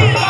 Bye.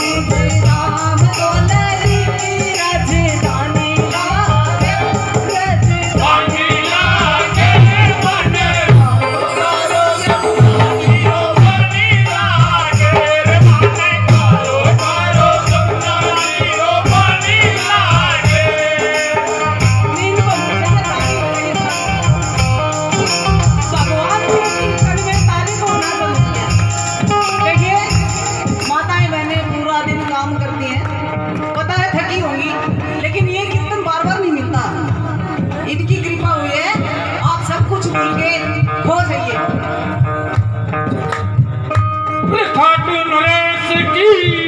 Thank you. पृथक नरेश की।